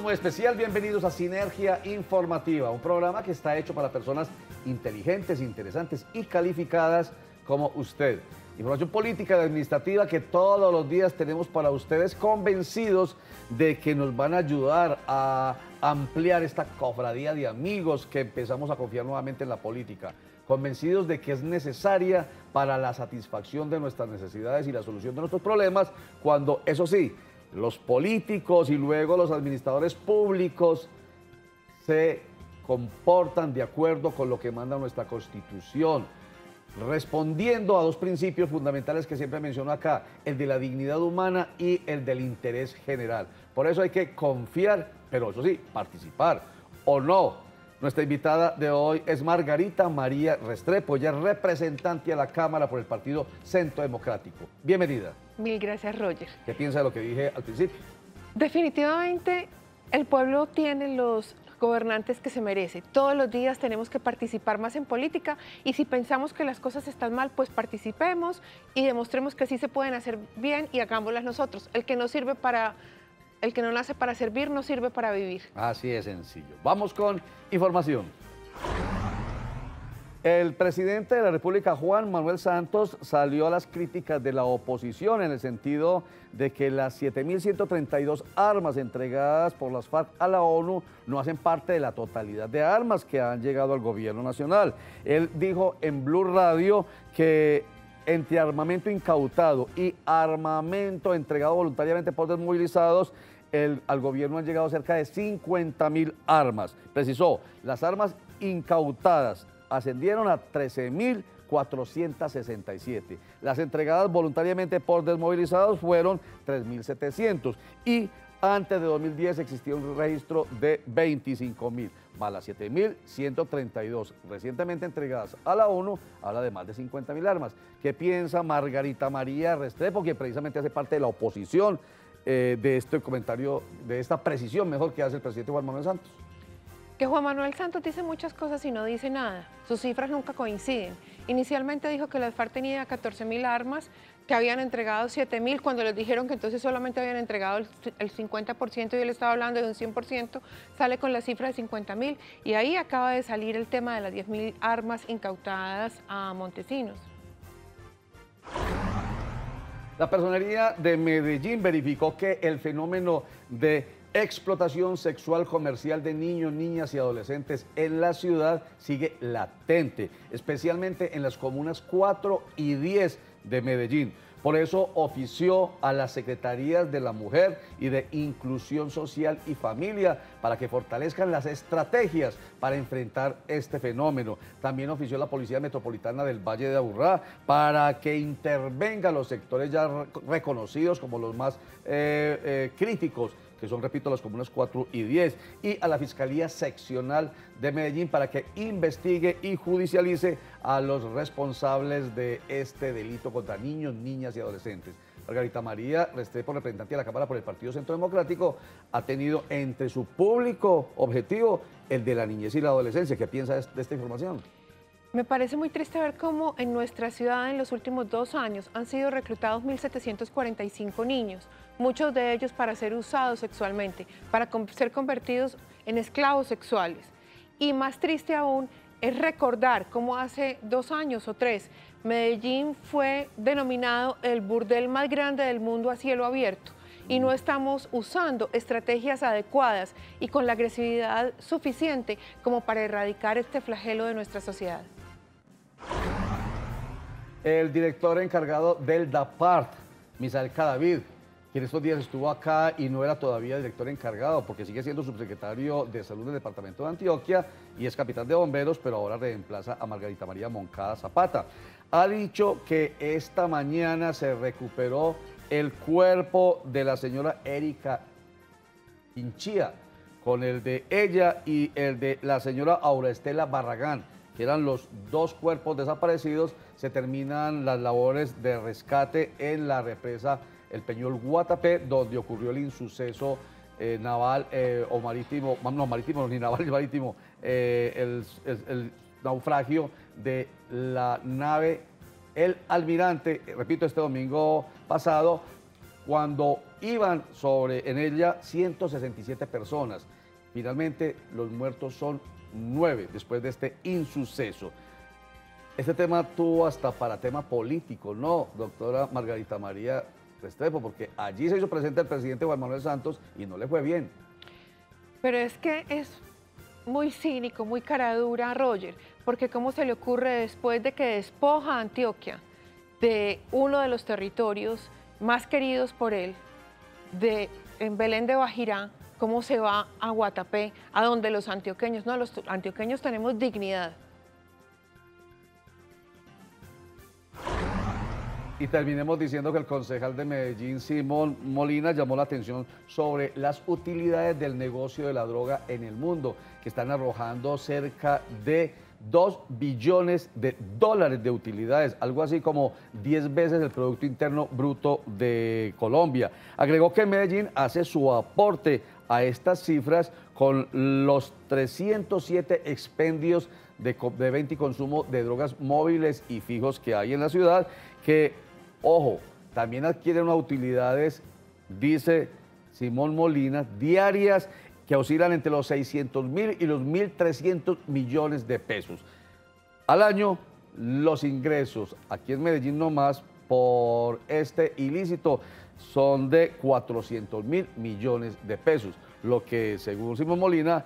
Muy especial. Bienvenidos a Sinergia Informativa, un programa que está hecho para personas inteligentes, interesantes y calificadas como usted. Información política y administrativa que todos los días tenemos para ustedes convencidos de que nos van a ayudar a ampliar esta cofradía de amigos que empezamos a confiar nuevamente en la política. Convencidos de que es necesaria para la satisfacción de nuestras necesidades y la solución de nuestros problemas, cuando, eso sí, los políticos y luego los administradores públicos se comportan de acuerdo con lo que manda nuestra Constitución respondiendo a dos principios fundamentales que siempre menciono acá, el de la dignidad humana y el del interés general. Por eso hay que confiar, pero eso sí, participar o no. Nuestra invitada de hoy es Margarita María Restrepo, es representante a la Cámara por el Partido Centro Democrático. Bienvenida. Mil gracias, Roger. ¿Qué piensa de lo que dije al principio? Definitivamente el pueblo tiene los gobernantes que se merece. Todos los días tenemos que participar más en política y si pensamos que las cosas están mal, pues participemos y demostremos que sí se pueden hacer bien y hagámoslas nosotros. El que no sirve para, el que no nace para servir, no sirve para vivir. Así es sencillo. Vamos con información. El presidente de la República, Juan Manuel Santos, salió a las críticas de la oposición en el sentido de que las 7.132 armas entregadas por las FARC a la ONU no hacen parte de la totalidad de armas que han llegado al gobierno nacional. Él dijo en Blue Radio que entre armamento incautado y armamento entregado voluntariamente por desmovilizados, al gobierno han llegado cerca de 50 mil armas. Precisó, las armas incautadas ascendieron a 13.467. Las entregadas voluntariamente por desmovilizados fueron 3.700 y antes de 2010 existía un registro de 25.000, más las 7.132 recientemente entregadas a la ONU, habla de más de 50.000 armas. ¿Qué piensa Margarita María Restrepo, que precisamente hace parte de la oposición eh, de este comentario, de esta precisión mejor que hace el presidente Juan Manuel Santos? Que Juan Manuel Santos dice muchas cosas y no dice nada. Sus cifras nunca coinciden. Inicialmente dijo que la FARC tenía 14 mil armas, que habían entregado 7 mil, cuando les dijeron que entonces solamente habían entregado el, 50% y él estaba hablando de un 100%, sale con la cifra de 50 mil. Y ahí acaba de salir el tema de las 10 mil armas incautadas a Montesinos. La personería de Medellín verificó que el fenómeno de explotación sexual comercial de niños, niñas y adolescentes en la ciudad sigue latente, especialmente en las comunas 4 y 10 de Medellín. Por eso ofició a las Secretarías de la Mujer y de Inclusión Social y Familia para que fortalezcan las estrategias para enfrentar este fenómeno. También ofició a la Policía Metropolitana del Valle de Aburrá para que intervengan los sectores ya reconocidos como los más eh, eh, críticos que son, repito, las comunas 4 y 10, y a la Fiscalía Seccional de Medellín para que investigue y judicialice a los responsables de este delito contra niños, niñas y adolescentes. Margarita María Restrepo, representante de la Cámara por el Partido Centro Democrático, ha tenido entre su público objetivo el de la niñez y la adolescencia. ¿Qué piensa de esta información? Me parece muy triste ver cómo en nuestra ciudad en los últimos dos años han sido reclutados 1.745 niños, muchos de ellos para ser usados sexualmente, para ser convertidos en esclavos sexuales. Y más triste aún es recordar cómo hace dos años o tres Medellín fue denominado el burdel más grande del mundo a cielo abierto y no estamos usando estrategias adecuadas y con la agresividad suficiente como para erradicar este flagelo de nuestra sociedad. El director encargado del DAPART, Misael Cadavid, quien estos días estuvo acá y no era todavía director encargado, porque sigue siendo subsecretario de Salud del Departamento de Antioquia y es capitán de bomberos, pero ahora reemplaza a Margarita María Moncada Zapata. Ha dicho que esta mañana se recuperó el cuerpo de la señora Erika Hinchía, con el de ella y el de la señora Aura Estela Barragán que eran los dos cuerpos desaparecidos, se terminan las labores de rescate en la represa El Peñol Guatapé, donde ocurrió el insuceso eh, naval eh, o marítimo, no marítimo, ni naval ni marítimo, eh, el, naufragio de la nave El Almirante, repito, este domingo pasado, cuando Iban sobre en ella 167 personas. Finalmente, los muertos son después de este insuceso. Este tema tuvo hasta para tema político, ¿no, doctora Margarita María Restrepo? Porque allí se hizo presente el presidente Juan Manuel Santos y no le fue bien. Pero es que es muy cínico, muy caradura Roger, porque cómo se le ocurre después de que despoja a Antioquia de uno de los territorios más queridos por él, de en Belén de Bajirá, cómo se va a Guatapé, a donde los antioqueños, no, los antioqueños tenemos dignidad. Y terminemos diciendo que el concejal de Medellín, Simón Molina, llamó la atención sobre las utilidades del negocio de la droga en el mundo, que están arrojando cerca de 2 billones de dólares de utilidades, algo así como 10 veces el Producto Interno Bruto de Colombia. Agregó que Medellín hace su aporte a estas cifras con los 307 expendios de, venta y consumo de drogas móviles y fijos que hay en la ciudad, que, ojo, también adquieren unas utilidades, dice Simón Molina, diarias que oscilan entre los 600 mil y los 1.300 millones de pesos. Al año, los ingresos aquí en Medellín nomás por este ilícito son de 400 mil millones de pesos, lo que según Simón Molina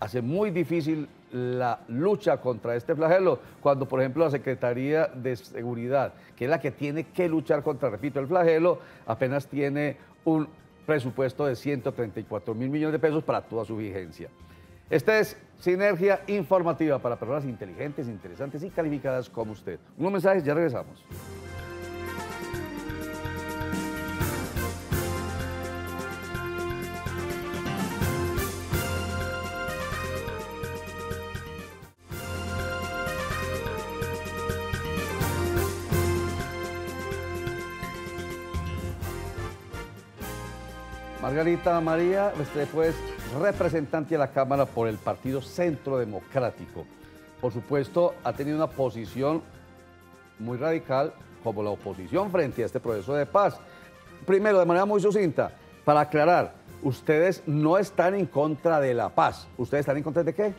hace muy difícil la lucha contra este flagelo, cuando por ejemplo la Secretaría de Seguridad, que es la que tiene que luchar contra, repito, el flagelo, apenas tiene un presupuesto de 134 mil millones de pesos para toda su vigencia. Esta es Sinergia Informativa para personas inteligentes, interesantes y calificadas como usted. Unos mensajes, ya regresamos. Margarita María usted fue representante de la Cámara por el Partido Centro Democrático. Por supuesto, ha tenido una posición muy radical como la oposición frente a este proceso de paz. Primero, de manera muy sucinta, para aclarar, ustedes no están en contra de la paz. ¿Ustedes están en contra de qué?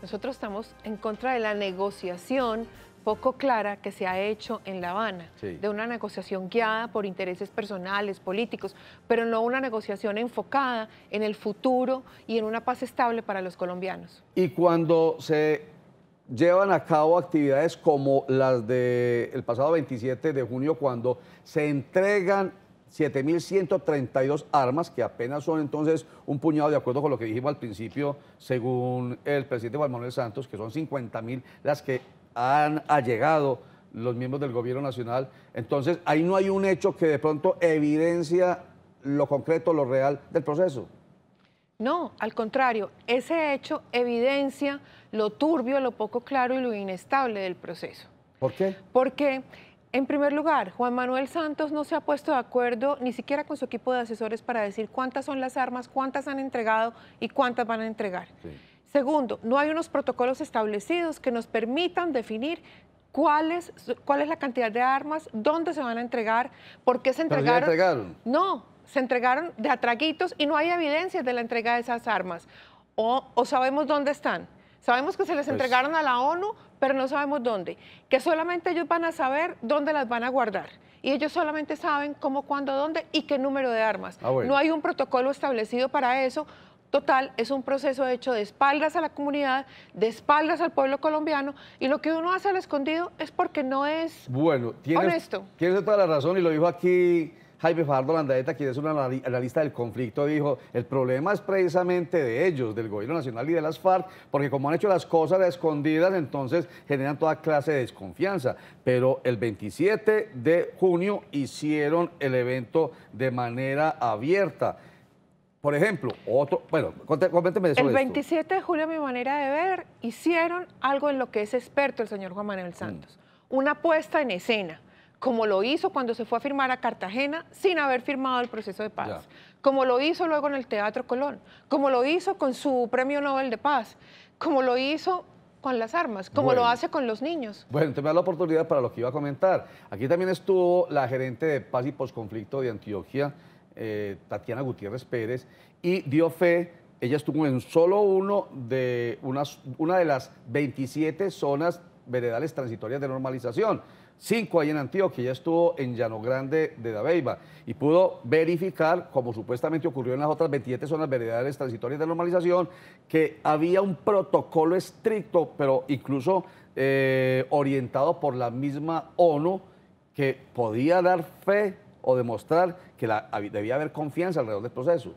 Nosotros estamos en contra de la negociación poco clara que se ha hecho en La Habana, de una negociación guiada por intereses personales, políticos, pero no una negociación enfocada en el futuro y en una paz estable para los colombianos. Y cuando se llevan a cabo actividades como las del pasado 27 de junio, cuando se entregan 7.132 armas, que apenas son entonces un puñado, de acuerdo con lo que dijimos al principio, según el presidente Juan Manuel Santos, que son 50.000 las que han allegado los miembros del gobierno nacional. Entonces, ahí no hay un hecho que de pronto evidencia lo concreto, lo real del proceso. No, al contrario, ese hecho evidencia lo turbio, lo poco claro y lo inestable del proceso. ¿Por qué? Porque, en primer lugar, Juan Manuel Santos no se ha puesto de acuerdo ni siquiera con su equipo de asesores para decir cuántas son las armas, cuántas han entregado y cuántas van a entregar. Segundo, no hay unos protocolos establecidos que nos permitan definir cuál es, cuál es la cantidad de armas, dónde se van a entregar, por qué se entregaron. entregaron? No, se entregaron de atraguitos y no hay evidencia de la entrega de esas armas. O, sabemos dónde están. Sabemos que se les pues entregaron a la ONU, pero no sabemos dónde. Que solamente ellos van a saber dónde las van a guardar. Y ellos solamente saben cómo, cuándo, dónde y qué número de armas. Ah, no hay un protocolo establecido para eso Total, es un proceso hecho de espaldas a la comunidad, de espaldas al pueblo colombiano, y lo que uno hace al escondido es porque no es bueno, tienes, honesto. Tienes toda la razón, y lo dijo aquí Jaime Fajardo Landaeta, quien es un analista del conflicto, dijo, el problema es precisamente de ellos, del gobierno nacional y de las FARC, porque como han hecho las cosas escondidas, entonces generan toda clase de desconfianza. Pero el 27 de junio hicieron el evento de manera abierta. Por ejemplo, otro, bueno, coménteme. El 27 de julio, a mi manera de ver, hicieron algo en lo que es experto el señor Juan Manuel Santos. Mm. Una puesta en escena, como lo hizo cuando se fue a firmar a Cartagena sin haber firmado el proceso de paz. Como lo hizo luego en el Teatro Colón. Como lo hizo con su premio Nobel de Paz. Como lo hizo con las armas, como lo hace con los niños. Bueno, te me da la oportunidad para lo que iba a comentar. Aquí también estuvo la gerente de paz y posconflicto de Antioquia, eh, Tatiana Gutiérrez Pérez, y dio fe, ella estuvo en solo uno de unas, una de las 27 zonas veredales transitorias de normalización. Cinco ahí en Antioquia, ella estuvo en Llano Grande de Dabeiba y pudo verificar, como supuestamente ocurrió en las otras 27 zonas veredales transitorias de normalización, que había un protocolo estricto, pero incluso eh, orientado por la misma ONU, que podía dar fe o demostrar que debía haber confianza alrededor del proceso.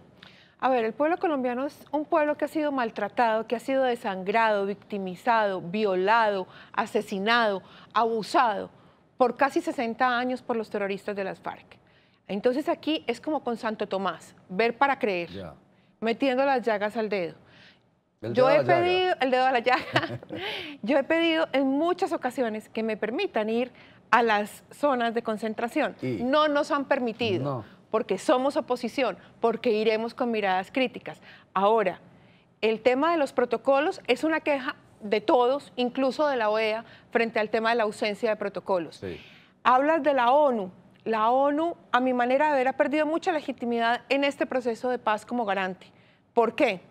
A ver, el pueblo colombiano es un pueblo que ha sido maltratado, que ha sido desangrado, victimizado, violado, asesinado, abusado por casi 60 años por los terroristas de las FARC. Entonces aquí es como con Santo Tomás, ver para creer, metiendo las llagas al dedo. Yo he pedido, el dedo a la llaga, yo he pedido en muchas ocasiones que me permitan ir a las zonas de concentración. No nos han permitido, porque somos oposición, porque iremos con miradas críticas. Ahora, el tema de los protocolos es una queja de todos, incluso de la OEA, frente al tema de la ausencia de protocolos. Hablas de la ONU. La ONU, a mi manera de ver, ha perdido mucha legitimidad en este proceso de paz como garante. ¿Por qué?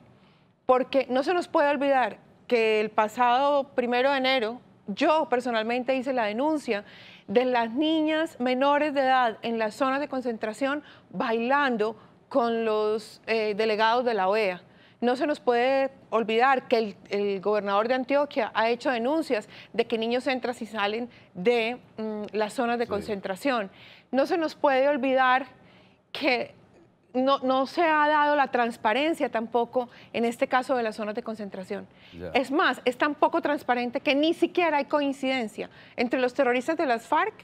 Porque no se nos puede olvidar que el pasado primero de enero yo personalmente hice la denuncia de las niñas menores de edad en las zonas de concentración bailando con los eh, delegados de la OEA. No se nos puede olvidar que el, gobernador de Antioquia ha hecho denuncias de que niños entran y salen de mm, las zonas de concentración. No se nos puede olvidar que no, se ha dado la transparencia tampoco en este caso de las zonas de concentración. Es más, es tan poco transparente que ni siquiera hay coincidencia entre los terroristas de las FARC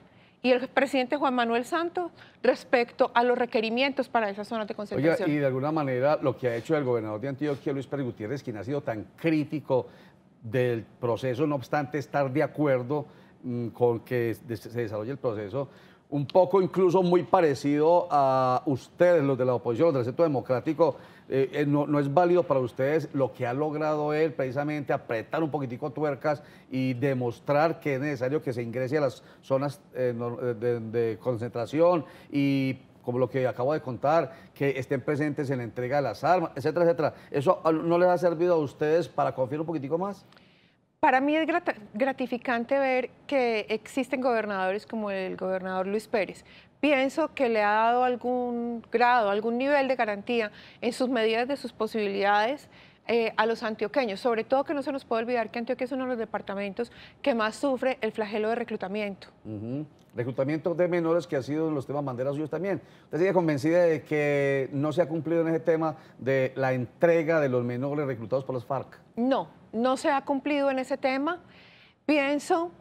y el presidente Juan Manuel Santos respecto a los requerimientos para esas zonas de concentración. y de alguna manera lo que ha hecho el gobernador de Antioquia, Luis Pérez Gutiérrez, quien ha sido tan crítico del proceso, no obstante estar de acuerdo mm, con que se desarrolle el proceso, un poco incluso muy parecido a ustedes, los de la oposición, los del Centro Democrático, eh, eh, no, es válido para ustedes lo que ha logrado él, precisamente apretar un poquitico tuercas y demostrar que es necesario que se ingrese a las zonas eh, de, concentración y como lo que acabo de contar, que estén presentes en la entrega de las armas, etcétera, etcétera. ¿Eso no les ha servido a ustedes para confiar un poquitico más? Para mí es gratificante ver que existen gobernadores como el gobernador Luis Pérez. Pienso que le ha dado algún grado, algún nivel de garantía en sus medidas de sus posibilidades eh, a los antioqueños, sobre todo que no se nos puede olvidar que Antioquia es uno de los departamentos que más sufre el flagelo de reclutamiento. Reclutamiento de menores que ha sido en los temas banderas suyos también. ¿Usted sigue convencida de que no se ha cumplido en ese tema de la entrega de los menores reclutados por las FARC? No, no se ha cumplido en ese tema. Pienso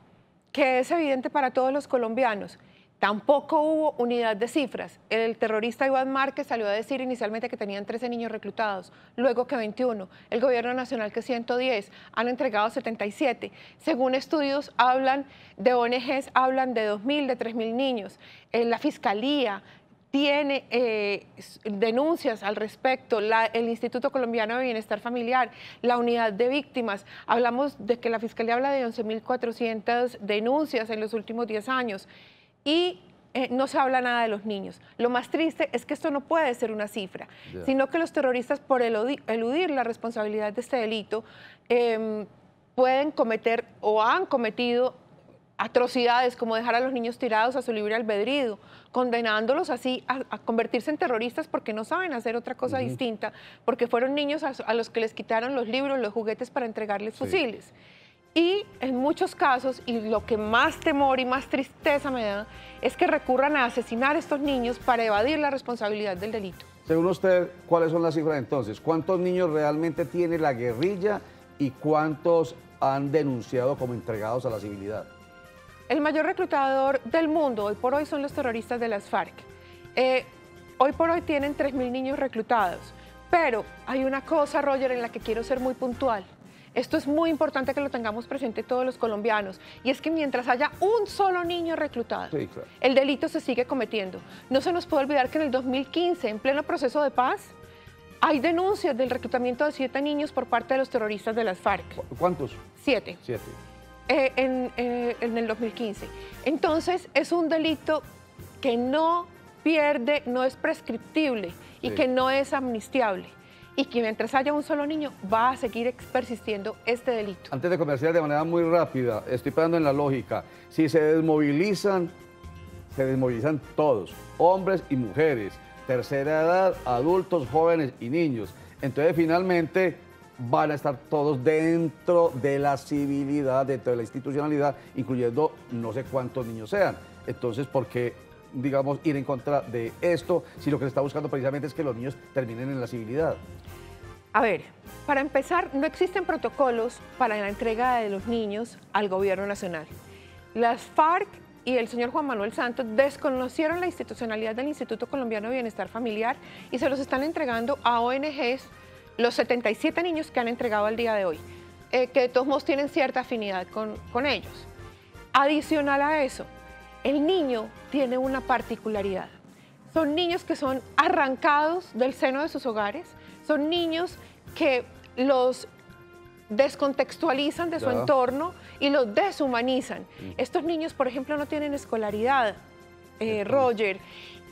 que es evidente para todos los colombianos. Tampoco hubo unidad de cifras. El terrorista Iván Márquez salió a decir inicialmente que tenían 13 niños reclutados, luego que 21. El gobierno nacional que 110. Han entregado 77. Según estudios, hablan de ONGs, hablan de 2.000, de 3.000 niños. En la fiscalía, tiene eh, denuncias al respecto, el Instituto Colombiano de Bienestar Familiar, la unidad de víctimas. Hablamos de que la Fiscalía habla de 11.400 denuncias en los últimos 10 años y eh, no se habla nada de los niños. Lo más triste es que esto no puede ser una cifra, sino que los terroristas, por eludir la responsabilidad de este delito, em, pueden cometer o han cometido atrocidades como dejar a los niños tirados a su libre albedrío, condenándolos así a, convertirse en terroristas porque no saben hacer otra cosa distinta, porque fueron niños a, los que les quitaron los libros, los juguetes para entregarles fusiles. Y en muchos casos, y lo que más temor y más tristeza me da, es que recurran a asesinar a estos niños para evadir la responsabilidad del delito. Según usted, ¿cuáles son las cifras entonces? ¿Cuántos niños realmente tiene la guerrilla y cuántos han denunciado como entregados a la civilidad? El mayor reclutador del mundo hoy por hoy son los terroristas de las FARC. Eh, hoy por hoy tienen 3.000 niños reclutados, pero hay una cosa, Roger, en la que quiero ser muy puntual. Esto es muy importante que lo tengamos presente todos los colombianos, y es que mientras haya un solo niño reclutado, el delito se sigue cometiendo. No se nos puede olvidar que en el 2015, en pleno proceso de paz, hay denuncias del reclutamiento de siete niños por parte de los terroristas de las FARC. ¿Cuántos? Siete. Siete. Eh, en, eh, en, el 2015. Entonces, es un delito que no pierde, no es prescriptible y que no es amnistiable y que mientras haya un solo niño va a seguir persistiendo este delito. Antes de comerciar de manera muy rápida, estoy pensando en la lógica. Si se desmovilizan, se desmovilizan todos, hombres y mujeres, tercera edad, adultos, jóvenes y niños. Entonces finalmente van a estar todos dentro de la civilidad, dentro de la institucionalidad, incluyendo no sé cuántos niños sean. Entonces, ¿por qué, digamos, ir en contra de esto si lo que se está buscando precisamente es que los niños terminen en la civilidad? A ver, para empezar, no existen protocolos para la entrega de los niños al gobierno nacional. Las FARC y el señor Juan Manuel Santos desconocieron la institucionalidad del Instituto Colombiano de Bienestar Familiar y se los están entregando a ONGs los 77 niños que han entregado al día de hoy, eh, que de todos modos tienen cierta afinidad con, con ellos. Adicional a eso, el niño tiene una particularidad. Son niños que son arrancados del seno de sus hogares, son niños que los descontextualizan de su entorno y los deshumanizan. Mm. Estos niños, por ejemplo, no tienen escolaridad, eh, Roger,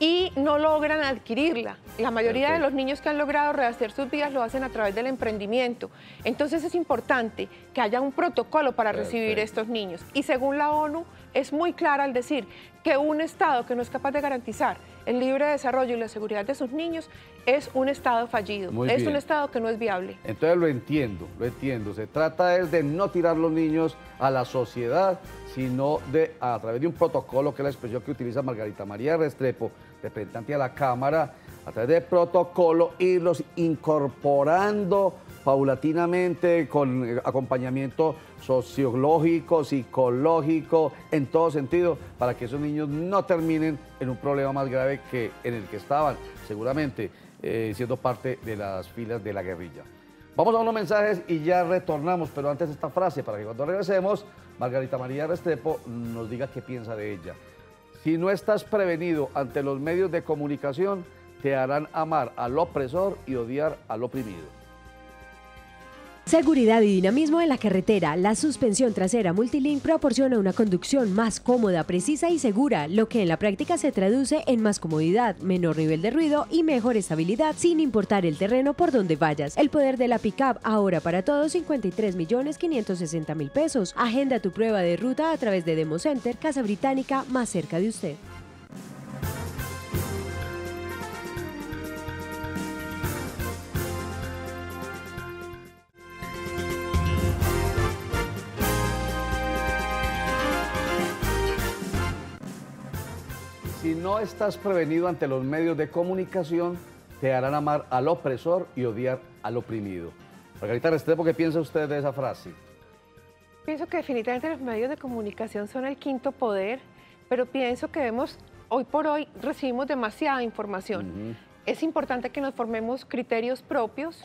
y no logran adquirirla. La mayoría de los niños que han logrado rehacer sus vidas lo hacen a través del emprendimiento. Entonces es importante que haya un protocolo para recibir estos niños. Y según la ONU, es muy clara al decir que un Estado que no es capaz de garantizar el libre desarrollo y la seguridad de sus niños es un Estado fallido, es un Estado que no es viable. Entonces lo entiendo, lo entiendo. Se trata es de no tirar los niños a la sociedad, sino de, a través de un protocolo, que es la expresión que utiliza Margarita María Restrepo, representante a la Cámara, a través de protocolo, irlos incorporando paulatinamente, con eh, acompañamiento sociológico, psicológico, en todo sentido, para que esos niños no terminen en un problema más grave que en el que estaban, seguramente eh, siendo parte de las filas de la guerrilla. Vamos a unos mensajes y ya retornamos, pero antes esta frase, para que cuando regresemos, Margarita María Restrepo nos diga qué piensa de ella. Si no estás prevenido ante los medios de comunicación, te harán amar al opresor y odiar al oprimido. Seguridad y dinamismo en la carretera. La suspensión trasera Multilink proporciona una conducción más cómoda, precisa y segura, lo que en la práctica se traduce en más comodidad, menor nivel de ruido y mejor estabilidad sin importar el terreno por donde vayas. El poder de la pickup ahora para todos 53 millones 560 mil pesos. Agenda tu prueba de ruta a través de Demo Center, Casa Británica, más cerca de usted. No estás prevenido ante los medios de comunicación, te harán amar al opresor y odiar al oprimido. Margarita Restrepo, ¿qué piensa usted de esa frase? Pienso que definitivamente los medios de comunicación son el quinto poder, pero pienso que vemos, hoy por hoy recibimos demasiada información. Es importante que nos formemos criterios propios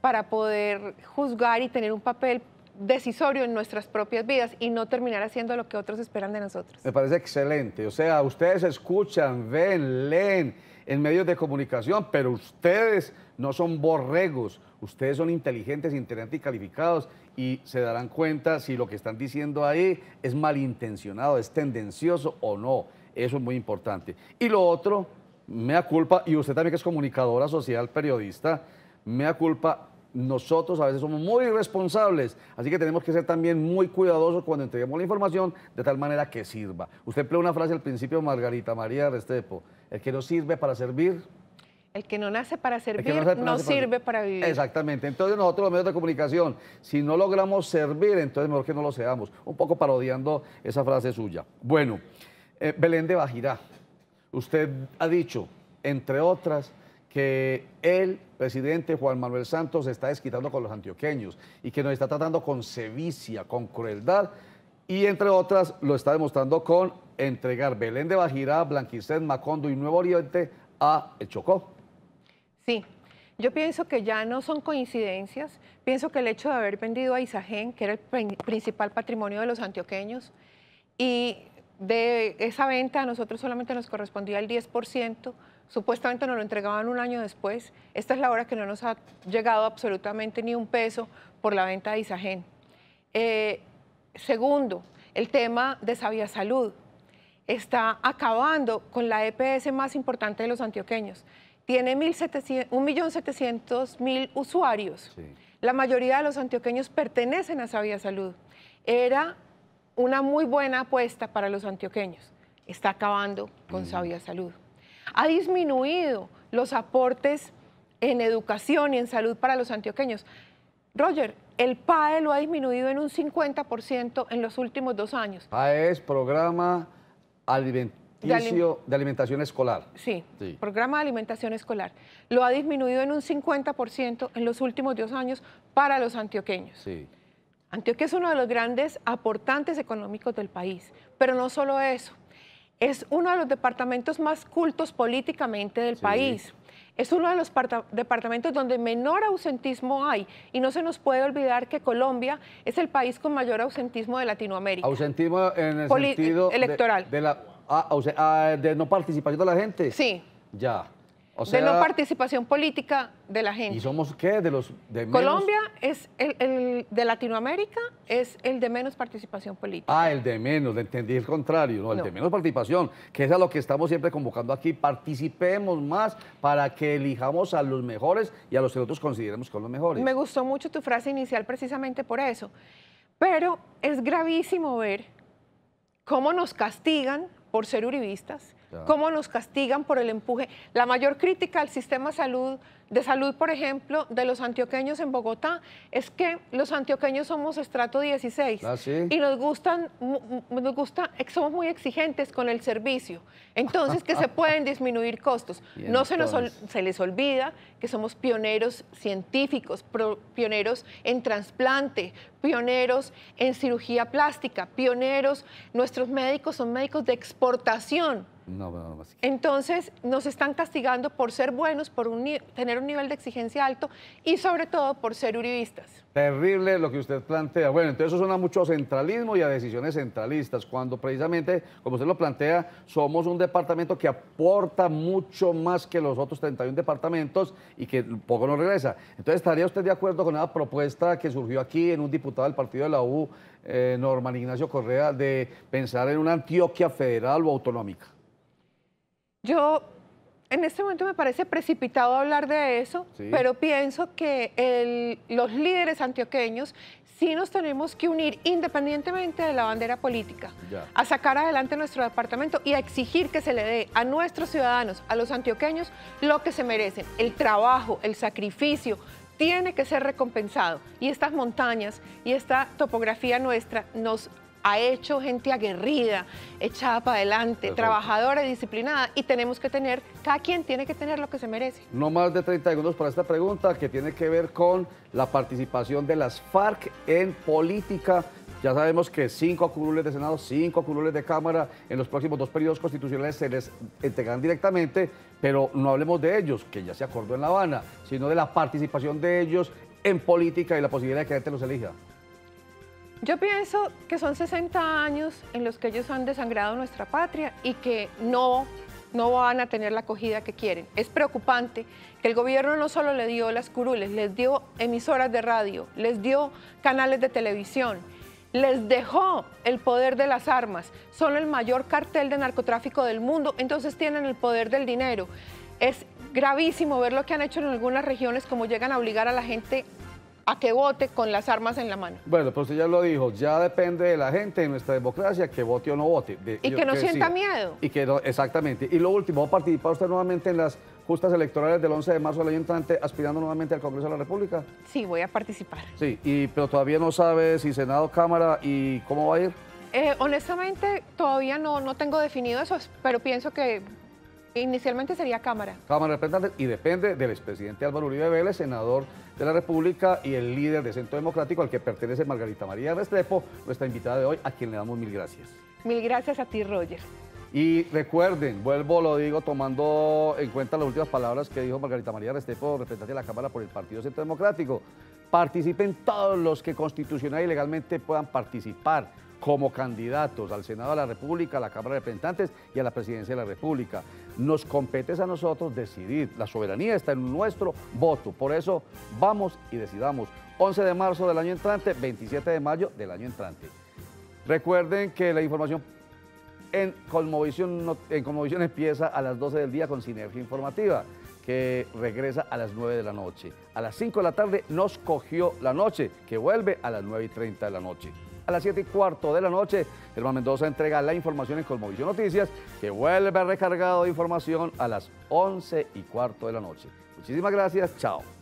para poder juzgar y tener un papel decisorio en nuestras propias vidas y no terminar haciendo lo que otros esperan de nosotros. Me parece excelente. O sea, ustedes escuchan, ven, leen en medios de comunicación, pero ustedes no son borregos, ustedes son inteligentes, inteligentes y calificados y se darán cuenta si lo que están diciendo ahí es malintencionado, es tendencioso o no. Eso es muy importante. Y lo otro, me da culpa, y usted también que es comunicadora social, periodista, me da culpa nosotros a veces somos muy irresponsables, así que tenemos que ser también muy cuidadosos cuando entreguemos la información de tal manera que sirva. Usted empleó una frase al principio, Margarita María Restrepo, el que no sirve para servir. El que no nace para servir no, sirve para vivir. Exactamente. Entonces nosotros los medios de comunicación, si no logramos servir, entonces mejor que no lo seamos. Un poco parodiando esa frase suya. Bueno, eh, Belén de Bajirá, usted ha dicho, entre otras, que el presidente Juan Manuel Santos está desquitando con los antioqueños y que nos está tratando con sevicia, con crueldad y entre otras lo está demostrando con entregar Belén de Bajirá, Blanquicet, Macondo y Nuevo Oriente a El Chocó. Sí, yo pienso que ya no son coincidencias, pienso que el hecho de haber vendido a Isagen, que era el principal patrimonio de los antioqueños, y de esa venta a nosotros solamente nos correspondía el 10%, Supuestamente nos lo entregaban un año después. Esta es la hora que no nos ha llegado absolutamente ni un peso por la venta de Isagen. Eh, segundo, el tema de Sabia Salud. está acabando con la EPS más importante de los antioqueños. Tiene 1.700.000 usuarios. La mayoría de los antioqueños pertenecen a Sabia Salud. Era una muy buena apuesta para los antioqueños. Está acabando con mm. Sabia Salud. Ha disminuido los aportes en educación y en salud para los antioqueños. Roger, el PAE lo ha disminuido en un 50% en los últimos dos años. PAE es programa alimenticio de, alimentación escolar. Sí, programa de alimentación escolar. Lo ha disminuido en un 50% en los últimos dos años para los antioqueños. Sí. Antioquia es uno de los grandes aportantes económicos del país, pero no solo eso, es uno de los departamentos más cultos políticamente del país. Es uno de los departamentos donde menor ausentismo hay y no se nos puede olvidar que Colombia es el país con mayor ausentismo de Latinoamérica. Ausentismo en el sentido electoral. De, la, ah, ah, de no participación de la gente. Sí. Ya de no participación política de la gente. ¿Y somos qué? De los de Colombia es el, de Latinoamérica es el de menos participación política. Ah, el de menos, entendí el contrario, no, el de menos participación, que es a lo que estamos siempre convocando aquí. Participemos más para que elijamos a los mejores y a los que nosotros consideremos con los mejores. Me gustó mucho tu frase inicial precisamente por eso. Pero es gravísimo ver cómo nos castigan por ser uribistas, cómo nos castigan por el empuje. La mayor crítica al sistema salud, de salud, por ejemplo, de los antioqueños en Bogotá, es que los antioqueños somos estrato 16 ¿Ah, y nos gustan, nos gusta, somos muy exigentes con el servicio. Entonces, que se pueden disminuir costos. no se, nos, se les olvida que somos pioneros científicos, pioneros en trasplante, pioneros en cirugía plástica, pioneros, nuestros médicos son médicos de exportación. Entonces nos están castigando por ser buenos, por tener un nivel de exigencia alto y sobre todo por ser uribistas. Terrible lo que usted plantea. Bueno, entonces eso suena mucho a centralismo y a decisiones centralistas, cuando precisamente, como usted lo plantea, somos un departamento que aporta mucho más que los otros 31 departamentos y que poco nos regresa. Entonces, ¿estaría usted de acuerdo con esa propuesta que surgió aquí en un diputado del partido de la U, eh, Norman Ignacio Correa, de pensar en una Antioquia federal o autonómica? Yo en este momento me parece precipitado hablar de eso, pero pienso que los líderes antioqueños sí nos tenemos que unir independientemente de la bandera política, a sacar adelante nuestro departamento y a exigir que se le dé a nuestros ciudadanos, a los antioqueños, lo que se merecen. El trabajo, el sacrificio, tiene que ser recompensado. Y estas montañas y esta topografía nuestra nos ha hecho gente aguerrida, echada para adelante, trabajadora y disciplinada y tenemos que tener, cada quien tiene que tener lo que se merece. No más de 30 segundos para esta pregunta que tiene que ver con la participación de las FARC en política. Ya sabemos que cinco curules de Senado, cinco curules de Cámara en los próximos dos periodos constitucionales se les entregan directamente, pero no hablemos de ellos, que ya se acordó en La Habana, sino de la participación de ellos en política y la posibilidad de que la gente los elija. Yo pienso que son 60 años en los que ellos han desangrado nuestra patria y que no, no van a tener la acogida que quieren. Es preocupante que el gobierno no solo le dio las curules, les dio emisoras de radio, les dio canales de televisión, les dejó el poder de las armas, son el mayor cartel de narcotráfico del mundo, entonces tienen el poder del dinero. Es gravísimo ver lo que han hecho en algunas regiones, como llegan a obligar a la gente a que vote con las armas en la mano. Bueno, pero usted ya lo dijo, ya depende de la gente, de nuestra democracia, que vote o no vote. y que no sienta miedo. Y que exactamente. Y lo último, ¿va a participar usted nuevamente en las justas electorales del 11 de marzo del año entrante, aspirando nuevamente al Congreso de la República? Sí, voy a participar. Sí, y, pero todavía no sabe si Senado, Cámara y cómo va a ir. Eh, honestamente, todavía no, no tengo definido eso, pero pienso que Inicialmente sería Cámara. Cámara de Representantes y depende del expresidente Álvaro Uribe Vélez, senador de la República y el líder de Centro Democrático al que pertenece Margarita María Restrepo, nuestra invitada de hoy, a quien le damos mil gracias. Mil gracias a ti, Roger. Y recuerden, vuelvo, lo digo, tomando en cuenta las últimas palabras que dijo Margarita María Restrepo, representante de la Cámara por el Partido Centro Democrático. Participen todos los que constitucional y legalmente puedan participar como candidatos al Senado de la República, a la Cámara de Representantes y a la Presidencia de la República. Nos compete a nosotros decidir. La soberanía está en nuestro voto. Por eso vamos y decidamos. 11 de marzo del año entrante, 27 de mayo del año entrante. Recuerden que la información en Colmovisión, en Colmovisión empieza a las 12 del día con Sinergia Informativa que regresa a las 9 de la noche. A las 5 de la tarde nos cogió la noche, que vuelve a las 9 y 30 de la noche. A las 7 y cuarto de la noche, Germán Mendoza entrega la información en Colmovisión Noticias, que vuelve recargado de información a las 11 y cuarto de la noche. Muchísimas gracias, chao.